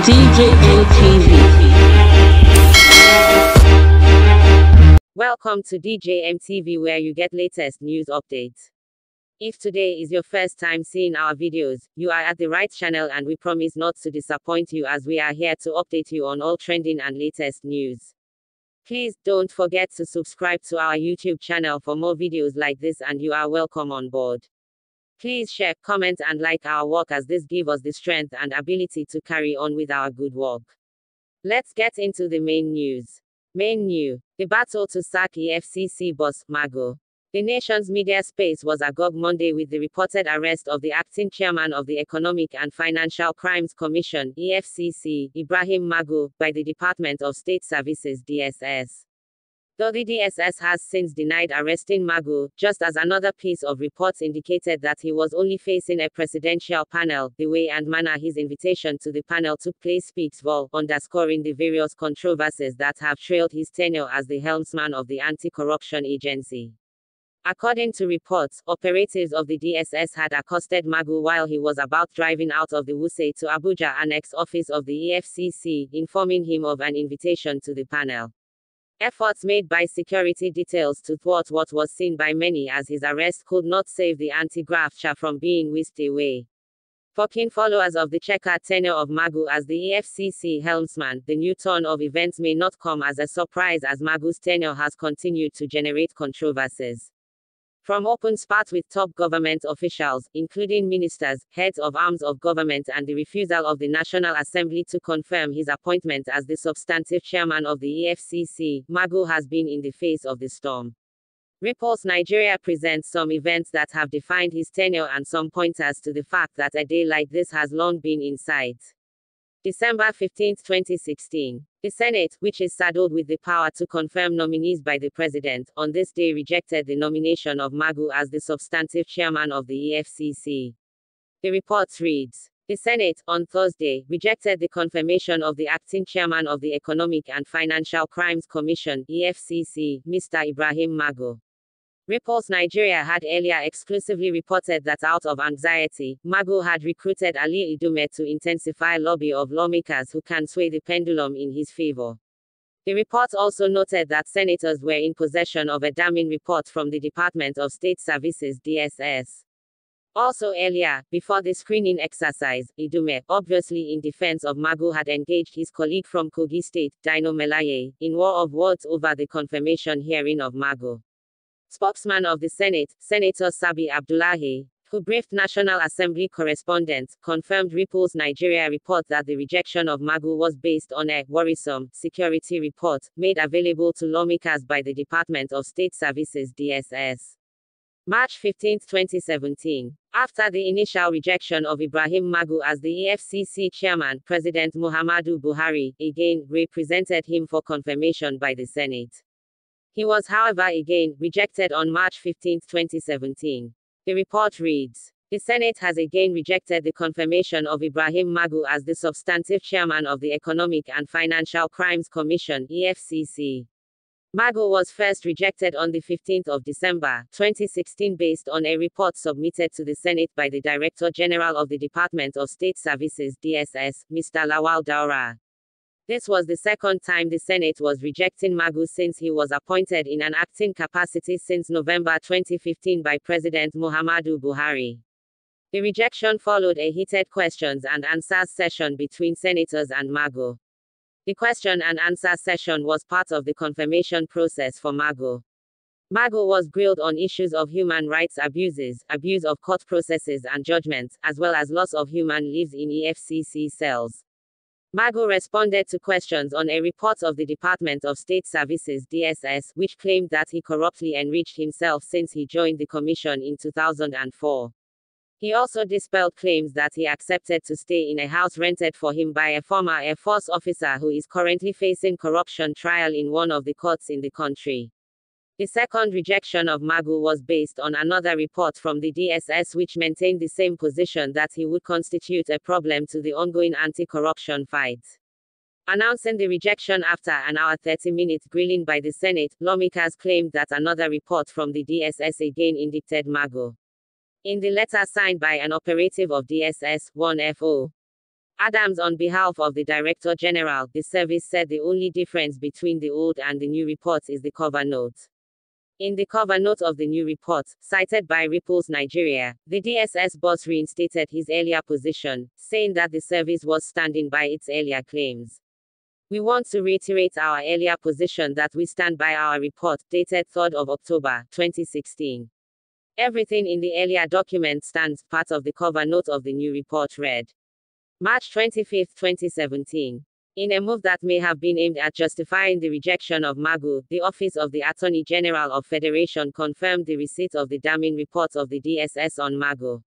DJM TV. Welcome to DJM TV where you get latest news updates. If today is your first time seeing our videos, you are at the right channel and we promise not to disappoint you as we are here to update you on all trending and latest news. Please don't forget to subscribe to our YouTube channel for more videos like this and you are welcome on board. Please share, comment and like our work as this give us the strength and ability to carry on with our good work. Let's get into the main news. Main new. The battle to sack EFCC boss, Magu. The nation's media space was agog Monday with the reported arrest of the acting chairman of the Economic and Financial Crimes Commission, EFCC, Ibrahim Magu, by the Department of State Services, DSS. Though the DSS has since denied arresting Magu, just as another piece of reports indicated that he was only facing a presidential panel, the way and manner his invitation to the panel took place speaks vol, underscoring the various controversies that have trailed his tenure as the helmsman of the anti-corruption agency. According to reports, operatives of the DSS had accosted Magu while he was about driving out of the Wuse to Abuja Annex office of the EFCC, informing him of an invitation to the panel. Efforts made by security details to thwart what was seen by many as his arrest could not save the anti-grafter from being whisked away. For keen followers of the checkered tenure of Magu as the EFCC helmsman, the new turn of events may not come as a surprise as Magu's tenure has continued to generate controversies. From open spat with top government officials, including ministers, heads of arms of government and the refusal of the National Assembly to confirm his appointment as the substantive chairman of the EFCC, Magu has been in the face of the storm. Ripples Nigeria presents some events that have defined his tenure and some pointers to the fact that a day like this has long been in sight. December 15, 2016. The Senate, which is saddled with the power to confirm nominees by the President, on this day rejected the nomination of Magu as the substantive chairman of the EFCC. The report reads. The Senate, on Thursday, rejected the confirmation of the acting chairman of the Economic and Financial Crimes Commission, EFCC, Mr. Ibrahim Magu. Ripples Nigeria had earlier exclusively reported that out of anxiety, Magu had recruited Ali Ndume to intensify lobby of lawmakers who can sway the pendulum in his favor. The report also noted that senators were in possession of a damning report from the Department of State Services DSS. Also earlier, before the screening exercise, Ndume, obviously in defense of Magu had engaged his colleague from Kogi State, Dino Melaye, in war of words over the confirmation hearing of Magu. Spokesman of the Senate, Senator Sabi Abdullahi, who briefed National Assembly correspondents, confirmed Ripples Nigeria report that the rejection of Magu was based on a worrisome security report made available to lawmakers by the Department of State Services DSS. March 15, 2017. After the initial rejection of Ibrahim Magu as the EFCC chairman, President Muhammadu Buhari again represented him for confirmation by the Senate. He was however again rejected on March 15, 2017. The report reads, the Senate has again rejected the confirmation of Ibrahim Magu as the substantive chairman of the Economic and Financial Crimes Commission EFCC. Magu was first rejected on the 15th of December 2016 based on a report submitted to the Senate by the Director General of the Department of State Services DSS, Mr. Lawal Daura. This was the second time the Senate was rejecting Magu since he was appointed in an acting capacity since November 2015 by President Muhammadu Buhari. The rejection followed a heated questions and answers session between senators and Magu. The question and answer session was part of the confirmation process for Magu. Magu was grilled on issues of human rights abuses, abuse of court processes and judgments, as well as loss of human lives in EFCC cells. Magu responded to questions on a report of the Department of State Services DSS, which claimed that he corruptly enriched himself since he joined the commission in 2004. He also dispelled claims that he accepted to stay in a house rented for him by a former Air Force officer who is currently facing corruption trial in one of the courts in the country. The second rejection of Magu was based on another report from the DSS which maintained the same position that he would constitute a problem to the ongoing anti-corruption fight. Announcing the rejection after an hour 30-minute grilling by the Senate, lawmakers claimed that another report from the DSS again indicted Magu. In the letter signed by an operative of DSS, 1FO, Adams, on behalf of the Director General, the service said the only difference between the old and the new reports is the cover note. In the cover note of the new report, cited by Ripples Nigeria, the DSS boss reinstated his earlier position, saying that the service was standing by its earlier claims. We want to reiterate our earlier position that we stand by our report, dated 3rd of October, 2016. Everything in the earlier document stands, part of the cover note of the new report read. March 25, 2017. In a move that may have been aimed at justifying the rejection of Magu, the Office of the Attorney General of Federation confirmed the receipt of the damning reports of the DSS on Magu.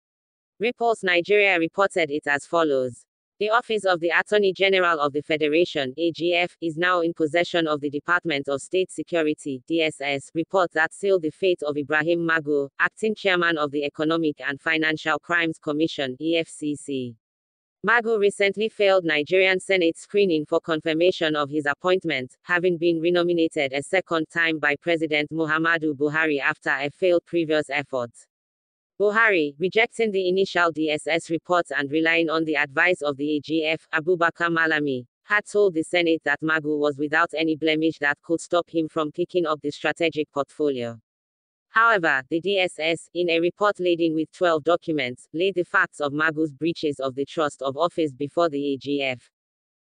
Ripples Nigeria reported it as follows. The Office of the Attorney General of the Federation, AGF, is now in possession of the Department of State Security, DSS, report that sealed the fate of Ibrahim Magu, acting chairman of the Economic and Financial Crimes Commission, EFCC. Magu recently failed Nigerian Senate screening for confirmation of his appointment, having been renominated a second time by President Muhammadu Buhari after a failed previous effort. Buhari, rejecting the initial DSS reports and relying on the advice of the AGF, Abubakar Malami, had told the Senate that Magu was without any blemish that could stop him from picking up the strategic portfolio. However, the DSS, in a report laden with 12 documents, laid the facts of Magu's breaches of the trust of office before the AGF.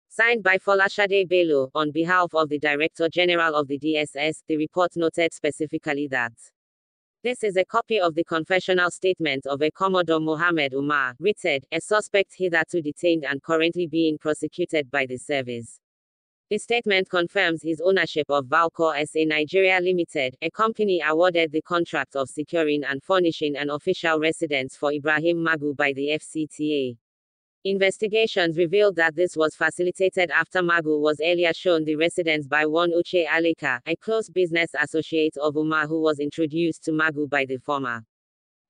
Signed by Folashade Bello, on behalf of the Director General of the DSS, the report noted specifically that this is a copy of the confessional statement of a Commodore Mohammed Umar, written, a suspect hitherto detained and currently being prosecuted by the service. The statement confirms his ownership of Valcor SA Nigeria Limited, a company awarded the contract of securing and furnishing an official residence for Ibrahim Magu by the FCTA. Investigations revealed that this was facilitated after Magu was earlier shown the residence by one Uche Aleka, a close business associate of Umar who was introduced to Magu by the former.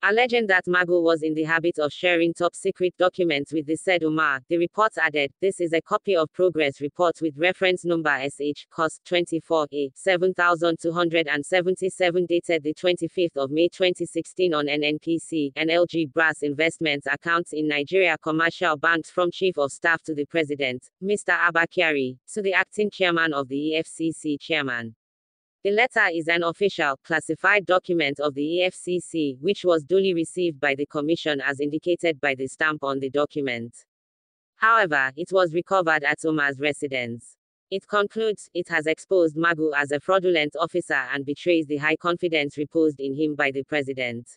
Alleging that Magu was in the habit of sharing top secret documents with the said Umar, the report added, this is a copy of progress report with reference number SH, cost 24A, 7277 dated the 25th of May 2016 on NNPC, and LG Brass Investments accounts in Nigeria commercial banks from Chief of Staff to the President, Mr. Abba Kyari, to the acting chairman of the EFCC chairman. The letter is an official, classified document of the EFCC, which was duly received by the Commission as indicated by the stamp on the document. However, it was recovered at Umar's residence. It concludes, it has exposed Magu as a fraudulent officer and betrays the high confidence reposed in him by the President.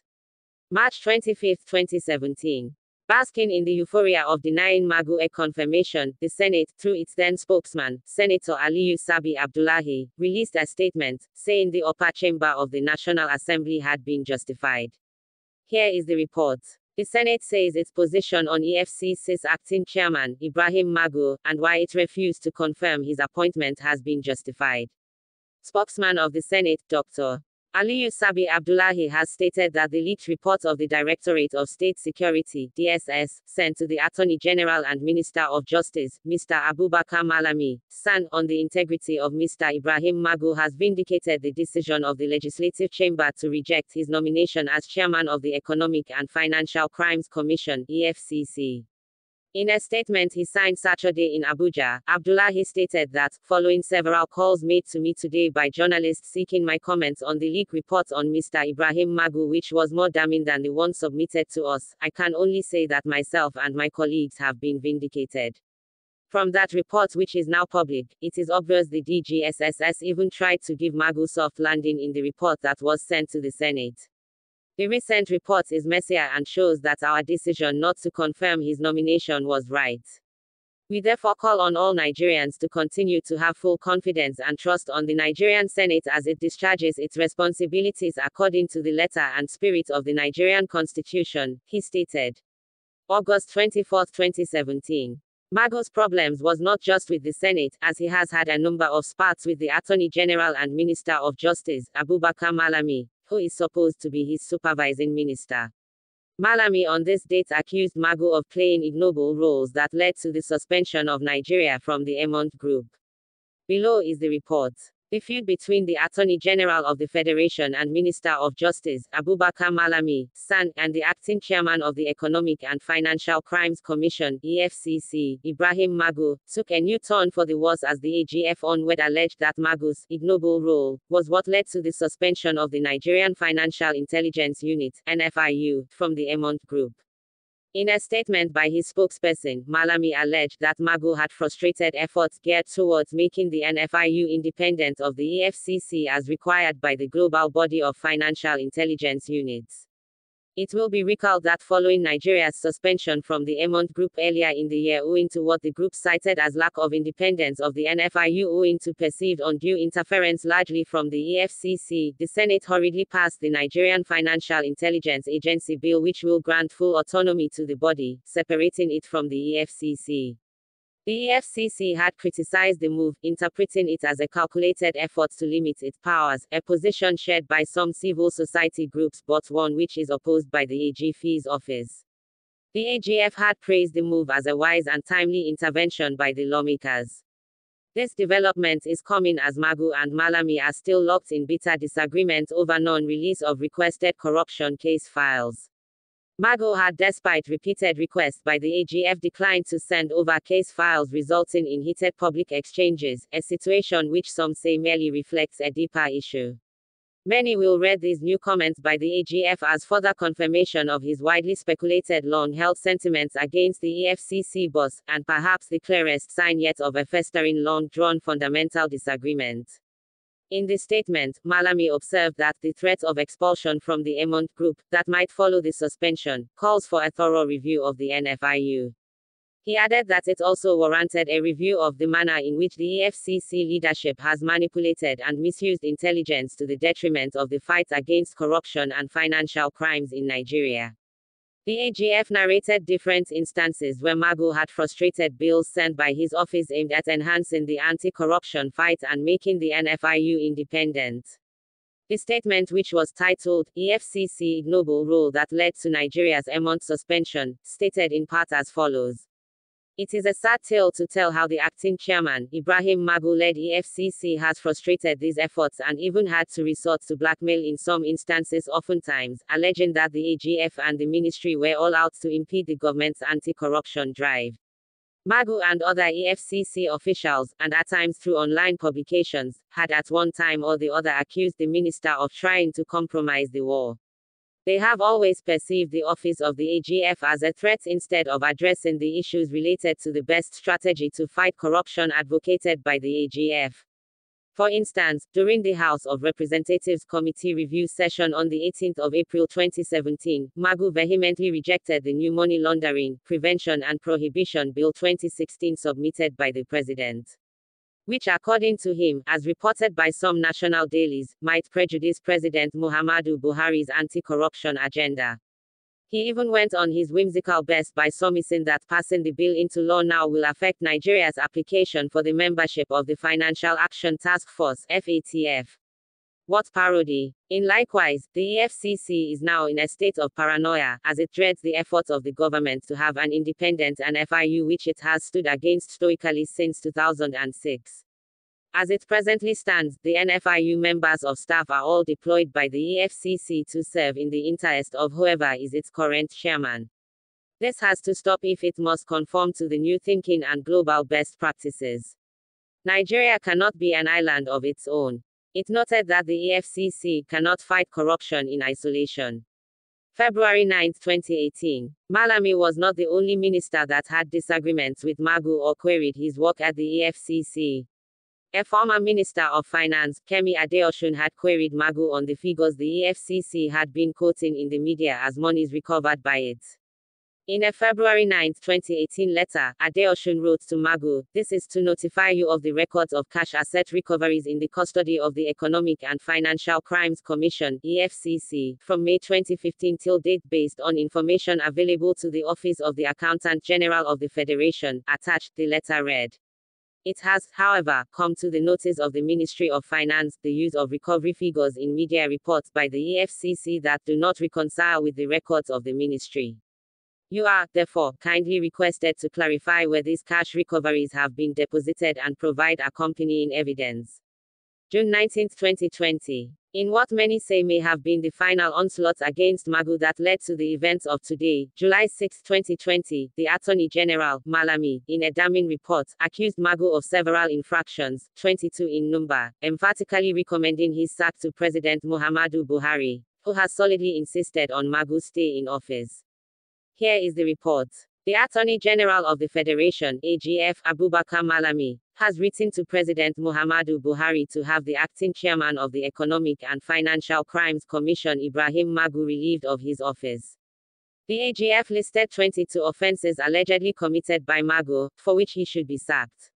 March 25, 2017. Basking in the euphoria of denying Magu a confirmation, the Senate, through its then spokesman, Senator Aliyu Sabi Abdullahi, released a statement, saying the upper chamber of the National Assembly had been justified. Here is the report. The Senate says its position on EFCC's acting chairman, Ibrahim Magu, and why it refused to confirm his appointment has been justified. Spokesman of the Senate, Dr. Aliyu Sabi Abdullahi has stated that the leaked report of the Directorate of State Security DSS, sent to the Attorney General and Minister of Justice, Mr. Abubakar Malami, SAN, on the integrity of Mr. Ibrahim Magu has vindicated the decision of the Legislative Chamber to reject his nomination as chairman of the Economic and Financial Crimes Commission EFCC. In a statement he signed Saturday in Abuja, Abdullahi stated that, following several calls made to me today by journalists seeking my comments on the leak report on Mr. Ibrahim Magu, which was more damning than the one submitted to us, I can only say that myself and my colleagues have been vindicated. From that report, which is now public, it is obvious the DGSSS even tried to give Magu soft landing in the report that was sent to the Senate. The recent report is messier and shows that our decision not to confirm his nomination was right. We therefore call on all Nigerians to continue to have full confidence and trust on the Nigerian Senate as it discharges its responsibilities according to the letter and spirit of the Nigerian Constitution, he stated. August 24, 2017. Magu's problems was not just with the Senate, as he has had a number of spats with the Attorney General and Minister of Justice, Abubakar Malami, who is supposed to be his supervising minister. Malami on this date accused Magu of playing ignoble roles that led to the suspension of Nigeria from the Egmont Group. Below is the report. The feud between the Attorney General of the Federation and Minister of Justice, Abubakar Malami, SAN, and the acting chairman of the Economic and Financial Crimes Commission, EFCC, Ibrahim Magu, took a new turn for the worse as the AGF onward alleged that Magu's ignoble role was what led to the suspension of the Nigerian Financial Intelligence Unit, NFIU, from the Egmont Group. In a statement by his spokesperson, Malami alleged that Magu had frustrated efforts geared towards making the NFIU independent of the EFCC as required by the global body of financial intelligence units. It will be recalled that following Nigeria's suspension from the Egmont Group earlier in the year owing to what the group cited as lack of independence of the NFIU owing to perceived undue interference largely from the EFCC, the Senate hurriedly passed the Nigerian Financial Intelligence Agency bill which will grant full autonomy to the body, separating it from the EFCC. The EFCC had criticized the move, interpreting it as a calculated effort to limit its powers, a position shared by some civil society groups but one which is opposed by the AGF's office. The AGF had praised the move as a wise and timely intervention by the lawmakers. This development is coming as Magu and Malami are still locked in bitter disagreement over non-release of requested corruption case files. Magu had despite repeated requests by the AGF declined to send over case files resulting in heated public exchanges, a situation which some say merely reflects a deeper issue. Many will read these new comments by the AGF as further confirmation of his widely speculated long-held sentiments against the EFCC boss, and perhaps the clearest sign yet of a festering long-drawn fundamental disagreement. In the statement, Malami observed that the threat of expulsion from the Egmont Group, that might follow the suspension, calls for a thorough review of the NFIU. He added that it also warranted a review of the manner in which the EFCC leadership has manipulated and misused intelligence to the detriment of the fight against corruption and financial crimes in Nigeria. The AGF narrated different instances where Magu had frustrated bills sent by his office aimed at enhancing the anti-corruption fight and making the NFIU independent. The statement which was titled, EFCC Ignoble Rule That Led to Nigeria's Egmont Suspension, stated in part as follows. It is a sad tale to tell how the acting chairman, Ibrahim Magu-led EFCC has frustrated these efforts and even had to resort to blackmail in some instances oftentimes, alleging that the AGF and the ministry were all out to impede the government's anti-corruption drive. Magu and other EFCC officials, and at times through online publications, had at one time or the other accused the minister of trying to compromise the war. They have always perceived the office of the AGF as a threat instead of addressing the issues related to the best strategy to fight corruption advocated by the AGF. For instance, during the House of Representatives Committee review session on the 18th of April 2017, Magu vehemently rejected the new Money Laundering, Prevention and Prohibition Bill 2016 submitted by the President which according to him, as reported by some national dailies, might prejudice President Muhammadu Buhari's anti-corruption agenda. He even went on his whimsical best by surmising that passing the bill into law now will affect Nigeria's application for the membership of the Financial Action Task Force FATF. What parody! In likewise, the EFCC is now in a state of paranoia, as it dreads the efforts of the government to have an independent NFIU which it has stood against stoically since 2006. As it presently stands, the NFIU members of staff are all deployed by the EFCC to serve in the interest of whoever is its current chairman. This has to stop if it must conform to the new thinking and global best practices. Nigeria cannot be an island of its own. It noted that the EFCC cannot fight corruption in isolation. February 9, 2018. Malami was not the only minister that had disagreements with Magu or queried his work at the EFCC. A former Minister of Finance, Kemi Adeosun had queried Magu on the figures the EFCC had been quoting in the media as monies recovered by it. In a February 9, 2018 letter, Adeosun wrote to Magu, This is to notify you of the records of cash asset recoveries in the custody of the Economic and Financial Crimes Commission EFCC, from May 2015 till date based on information available to the Office of the Accountant General of the Federation, attached, the letter read. It has, however, come to the notice of the Ministry of Finance the use of recovery figures in media reports by the EFCC that do not reconcile with the records of the ministry. You are, therefore, kindly requested to clarify where these cash recoveries have been deposited and provide accompanying evidence. June 19, 2020. In what many say may have been the final onslaught against Magu that led to the events of today, July 6, 2020, the Attorney General, Malami, in a damning report, accused Magu of several infractions, 22 in number, emphatically recommending his sack to President Muhammadu Buhari, who has solidly insisted on Magu's stay in office. Here is the report. The Attorney General of the Federation, AGF Abubakar Malami, has written to President Muhammadu Buhari to have the acting chairman of the Economic and Financial Crimes Commission Ibrahim Magu relieved of his office. The AGF listed 22 offenses allegedly committed by Magu, for which he should be sacked.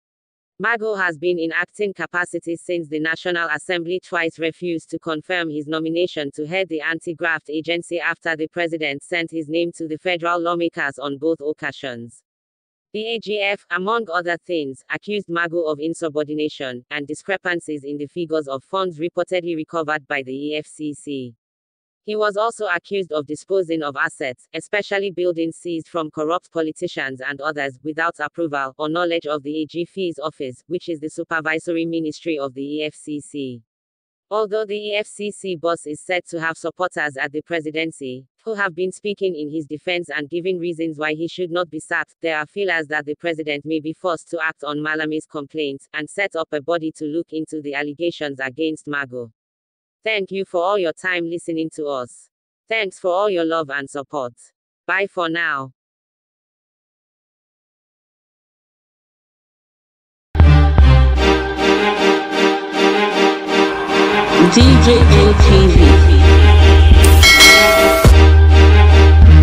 Magu has been in acting capacity since the National Assembly twice refused to confirm his nomination to head the anti-graft agency after the president sent his name to the federal lawmakers on both occasions. The AGF, among other things, accused Magu of insubordination and discrepancies in the figures of funds reportedly recovered by the EFCC. He was also accused of disposing of assets, especially buildings seized from corrupt politicians and others, without approval or knowledge of the AGF's Office, which is the supervisory ministry of the EFCC. Although the EFCC boss is said to have supporters at the presidency, who have been speaking in his defense and giving reasons why he should not be sacked, there are feelers that the president may be forced to act on Malami's complaints and set up a body to look into the allegations against Magu. Thank you for all your time listening to us. Thanks for all your love and support. Bye for now. DJM TV.